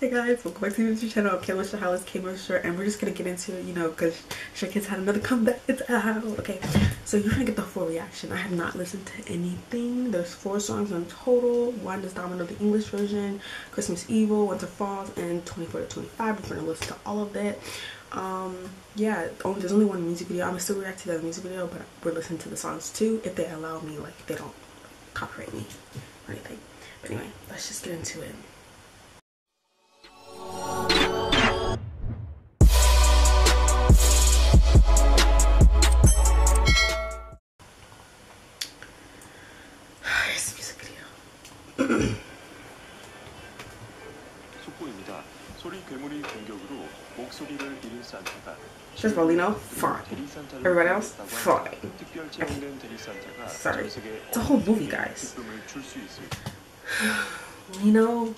Hey guys, welcome back to the YouTube channel. Okay, Mr. Hollis K Moisture, and we're just gonna get into it, you know, because Stray Kids had another comeback. It's out. Okay, so you're gonna get the full reaction. I have not listened to anything. There's four songs in total. One is Domino, the English version, Christmas EveL, Winter Falls, and 24 to 25. We're gonna listen to all of that. Um, yeah, only, there's only one music video. I'm gonna still react to that music video, but we're listening to the songs too if they allow me, like, they don't copyright me or anything. But anyway, let's just get into it. Just Molino, fine. Everybody else, fine. Sorry. It's a whole movie, guys. you know,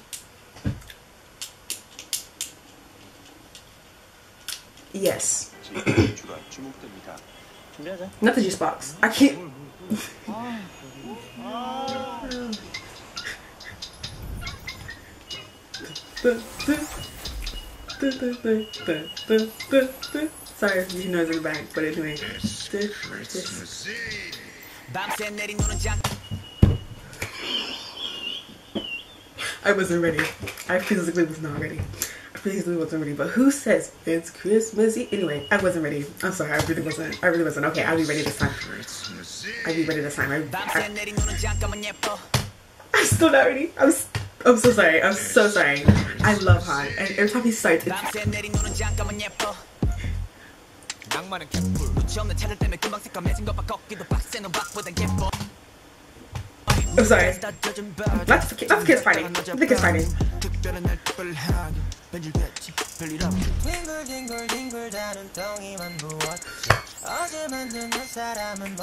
yes. Not the juice box. I can't. Sorry you noise in the back, but anyway. I wasn't ready. I physically was not ready. I physically wasn't ready. But who says it's Christmassy? Anyway, I wasn't ready. I'm sorry. I really wasn't. I really wasn't. Okay, I'll be ready this time. I'll be ready this time. I, I, I'm still not ready. I'm still I'm so sorry. I'm so sorry. I love Han. And every time he starts, it's... I'm sorry. That's the, that's the kid's fighting. That's the kid's fighting.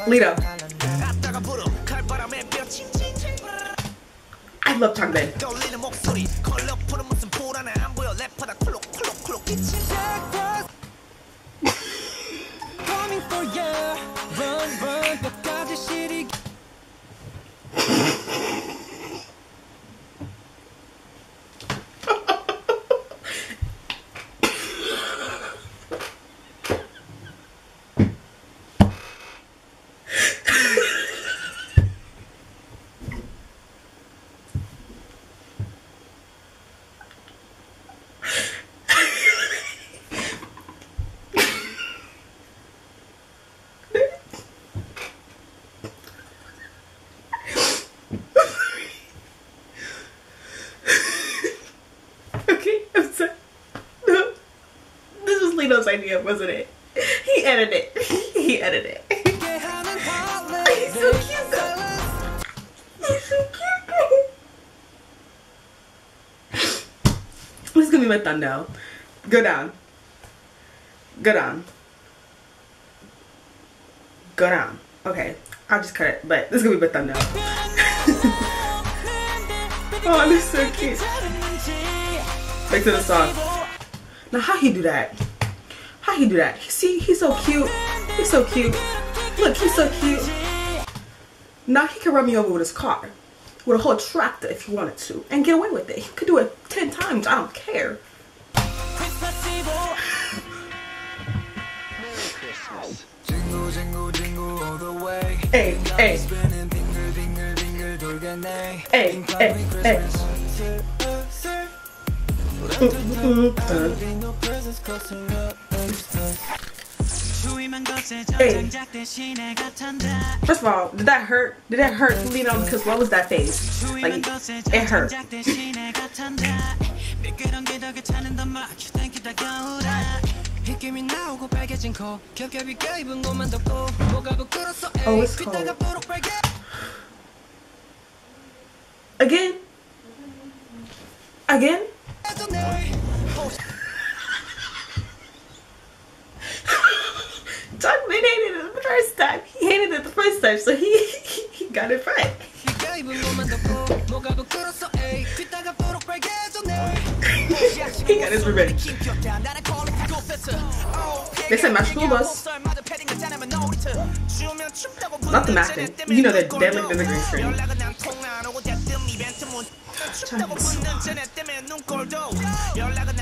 Lito. 클럽 장면. Wasn't it? He edited it. He edited it. He's so cute though. He's so cute. This is gonna be my thumbnail. Go down. Go down. Go down. Okay, I'll just cut it, but this is gonna be my thumbnail. oh, this is so cute. Back to the song. Now how he do that? How he do that? See, he's so cute. He's so cute. Look, he's so cute. Now he can run me over with his car. With a whole tractor if he wanted to. And get away with it. He could do it 10 times. I don't care. Hey, hey. Hey, hey, hey. Mm -hmm. Hey. First of all, did that hurt? Did that hurt, you know, because what was that face? Like, it hurt. oh, it's cold. Again? Again? first time. He hated it the first time, so he, he got it right. he got his revenge. They said my school bus. Not the math thing. You know that deadly in the green screen. Chinese.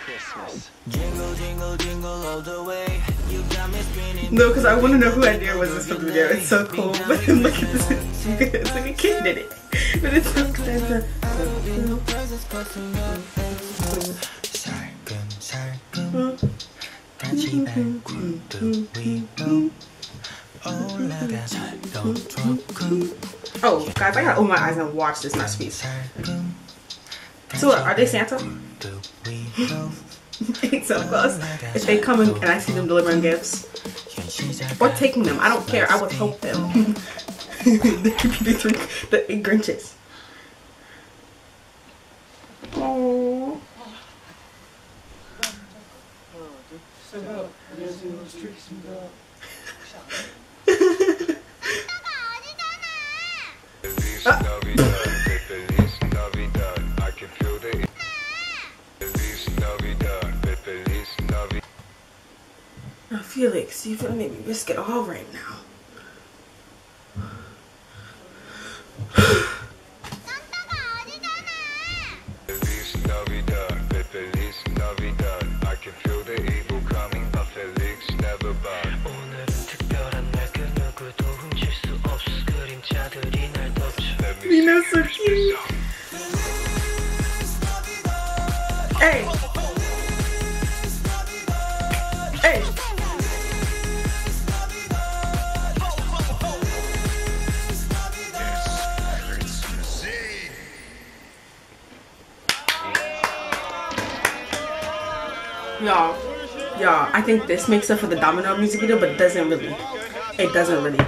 Christmas. Jingle, jingle, jingle all the way. You got me spinning. No, because I want to know who idea was this from the video. It's so cool. But look at this. It's like a kid did it. But it's so clever. Oh, guys, I gotta open my eyes and watch this masterpiece. So, what, are they Santa? hate Santa If they come and I see them delivering gifts or taking them, I don't care. I would help them. the, the, the Grinches. Oh. uh Felix, you finna make me risk it all right now. Feliz Navidad, Feliz Navidad, Y'all, y'all, I think this makes up for the Domino music video, but it doesn't really. It doesn't really.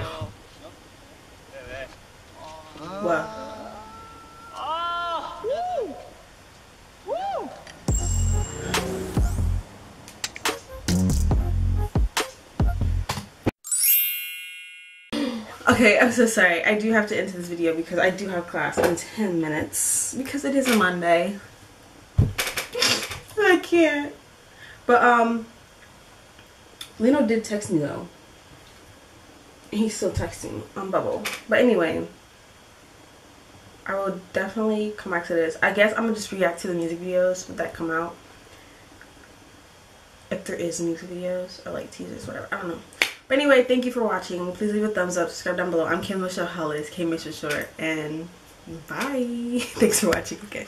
What? Okay, I'm so sorry. I do have to end this video because I do have class in 10 minutes because it is a Monday. I can't. But, um, Lee Know did text me though. He's still texting on Bubble. But anyway, I will definitely come back to this. I guess I'm gonna just react to the music videos that come out. If there is music videos or like teasers, whatever. I don't know. But anyway, thank you for watching. Please leave a thumbs up, subscribe down below. I'm Kim Michelle Hollis, K Michelle Short, and bye. Thanks for watching. Okay.